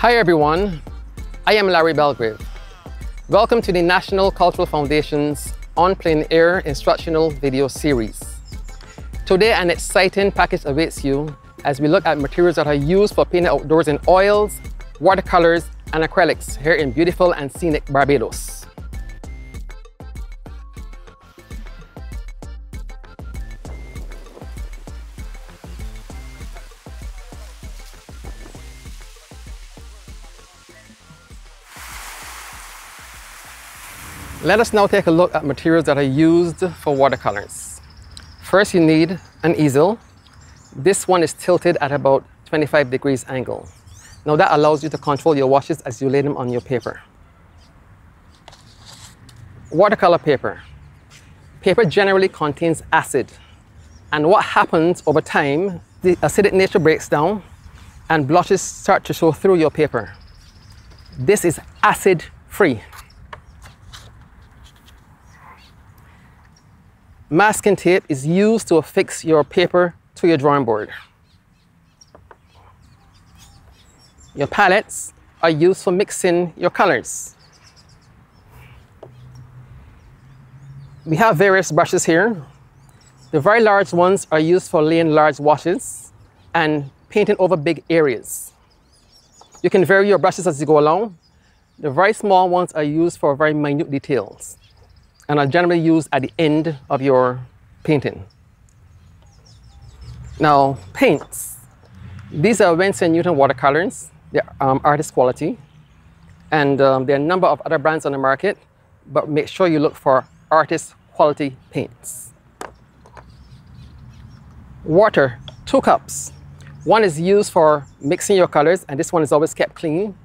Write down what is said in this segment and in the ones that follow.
Hi everyone, I am Larrie Belgrave. Welcome to the National Cultural Foundation's En Plein Air instructional video series. Today an exciting package awaits you as we look at materials that are used for painting outdoors in oils, watercolors, and acrylics here in beautiful and scenic Barbados. Let us now take a look at materials that are used for watercolors. First, you need an easel. This one is tilted at about 25 degrees angle. Now that allows you to control your washes as you lay them on your paper. Watercolor paper. Paper generally contains acid. And what happens over time, the acidic nature breaks down and blotches start to show through your paper. This is acid free. Masking tape is used to affix your paper to your drawing board. Your palettes are used for mixing your colors. We have various brushes here. The very large ones are used for laying large washes and painting over big areas. You can vary your brushes as you go along. The very small ones are used for very minute details and are generally used at the end of your painting. Now, paints. These are Winsor & Newton watercolors. They're um, artist quality. And um, there are a number of other brands on the market, but make sure you look for artist quality paints. Water, two cups. One is used for mixing your colors, and this one is always kept clean.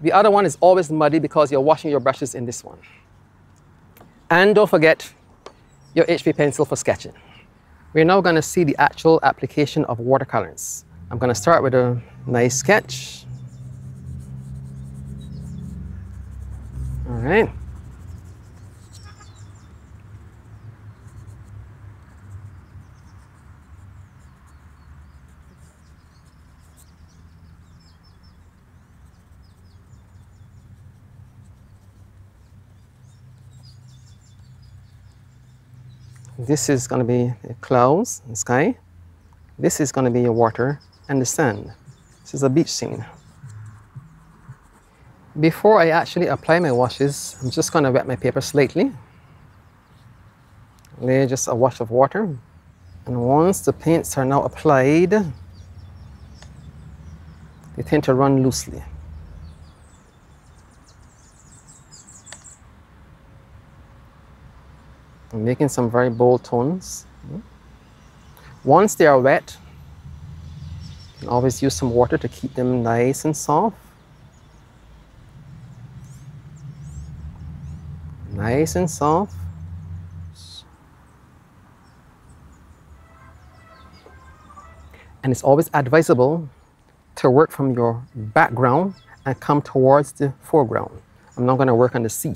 The other one is always muddy because you're washing your brushes in this one. And don't forget your HB pencil for sketching. We're now going to see the actual application of watercolors. I'm going to start with a nice sketch. All right. This is going to be the clouds and sky. This is going to be water and the sand. This is a beach scene. Before I actually apply my washes, I'm just going to wet my paper slightly. Lay just a wash of water. And once the paints are now applied, they tend to run loosely. I'm making some very bold tones. Once they are wet, you can always use some water to keep them nice and soft. Nice and soft. And it's always advisable to work from your background and come towards the foreground. I'm not going to work on the sea.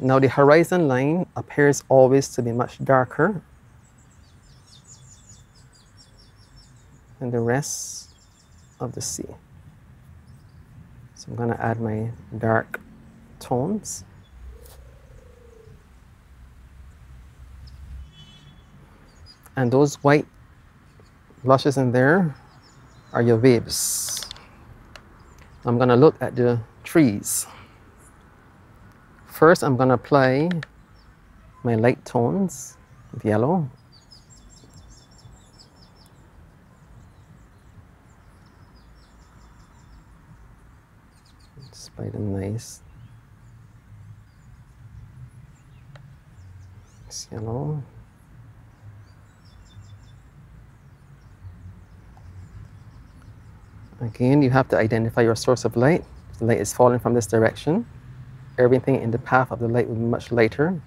Now the horizon line appears always to be much darker than the rest of the sea. So I'm going to add my dark tones. And those white blushes in there are your waves. I'm going to look at the trees. First, I'm going to apply my light tones with yellow. Despite a nice this yellow. Again, you have to identify your source of light. The light is falling from this direction everything in the path of the light will be much lighter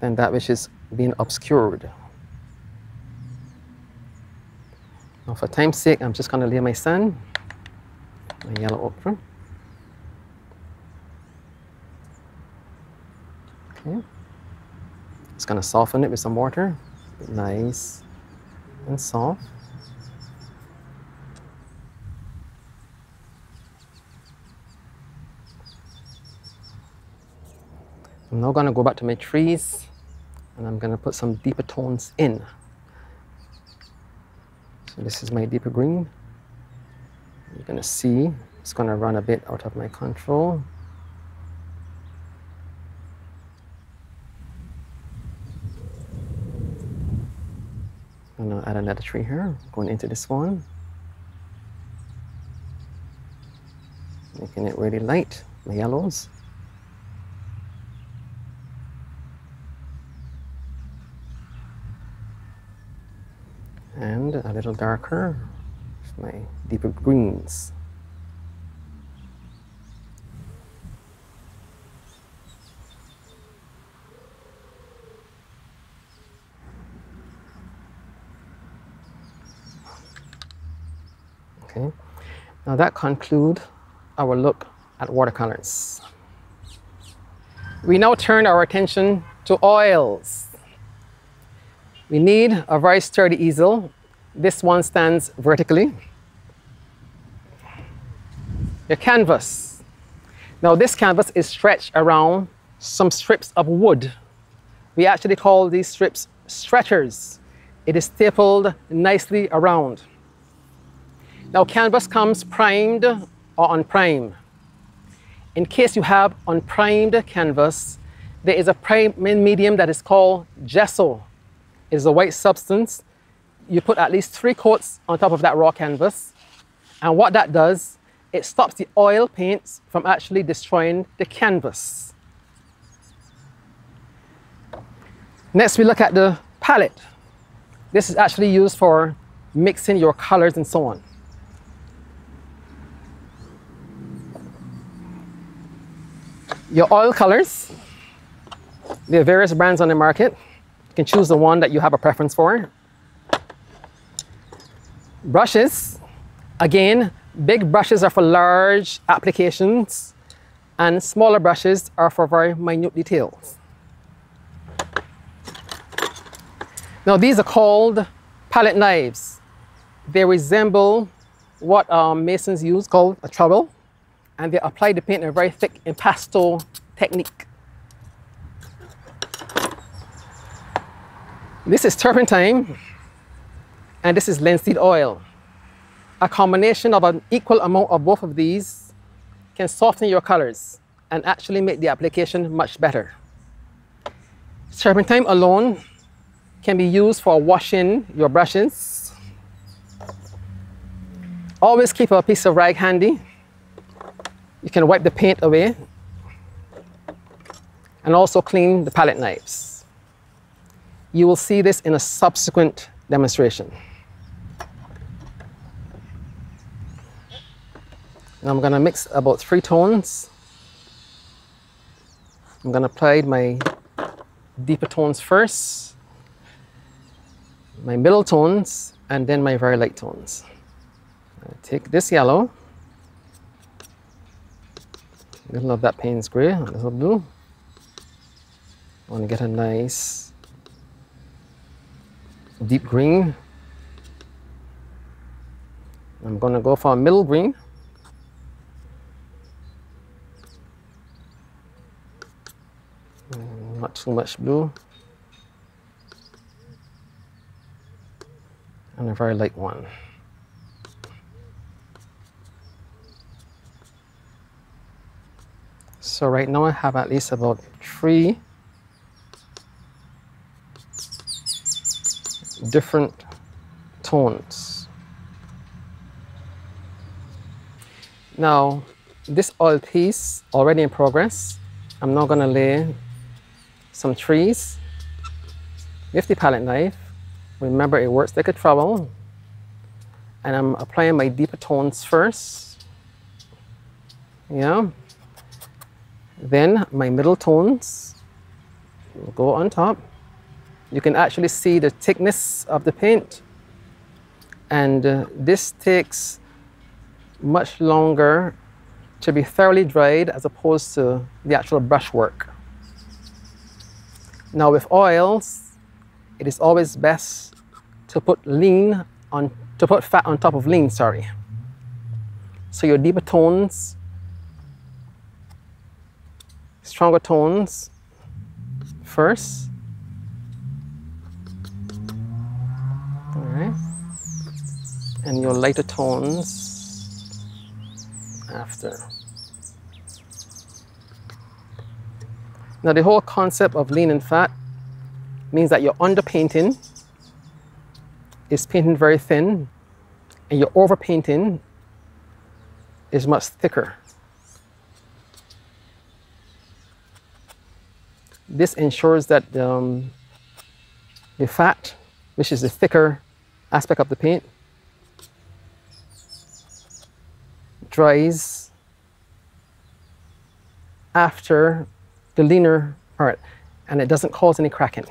than that which is being obscured. Now for time's sake, I'm just going to lay my sun, my yellow ochre. Okay. Just going to soften it with some water. Nice and soft. I'm now going to go back to my trees and I'm going to put some deeper tones in. So this is my deeper green. You're going to see it's going to run a bit out of my control. I'm to add another tree here, going into this one. Making it really light, the yellows. And a little darker my deeper greens. Okay, now that conclude our look at watercolors. We now turn our attention to oils. We need a very sturdy easel. This one stands vertically. Your canvas. Now this canvas is stretched around some strips of wood. We actually call these strips stretchers. It is stapled nicely around. Now canvas comes primed or unprimed. In case you have unprimed canvas, there is a prime medium that is called gesso is a white substance. You put at least three coats on top of that raw canvas. And what that does, it stops the oil paints from actually destroying the canvas. Next, we look at the palette. This is actually used for mixing your colors and so on. Your oil colors, there are various brands on the market. You can choose the one that you have a preference for. Brushes, again, big brushes are for large applications and smaller brushes are for very minute details. Now these are called palette knives. They resemble what um, masons use called a trowel and they apply the paint in a very thick impasto technique. This is turpentine and this is linseed oil. A combination of an equal amount of both of these can soften your colors and actually make the application much better. Turpentine alone can be used for washing your brushes. Always keep a piece of rag handy. You can wipe the paint away and also clean the palette knives. You will see this in a subsequent demonstration. Now I'm going to mix about three tones. I'm going to apply my deeper tones first, my middle tones, and then my very light tones. I take this yellow, a little of that Payne's gray, a little blue. I want to get a nice deep green. I'm to go for a middle green. Mm, not too much blue. And a very light one. So right now I have at least about three different tones. Now, this oil piece already in progress, I'm now gonna lay some trees with the palette knife. Remember, it works like a trowel. And I'm applying my deeper tones first. Yeah. Then my middle tones will go on top you can actually see the thickness of the paint. And uh, this takes much longer to be thoroughly dried as opposed to the actual brushwork. Now with oils, it is always best to put lean on, to put fat on top of lean, sorry. So your deeper tones, stronger tones, first. All right. And your lighter tones after. Now the whole concept of lean and fat means that your underpainting is painting very thin and your overpainting is much thicker. This ensures that um, the fat, which is the thicker aspect of the paint, dries after the leaner part and it doesn't cause any cracking.